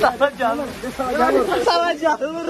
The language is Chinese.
Sama jalur. Sama jalur.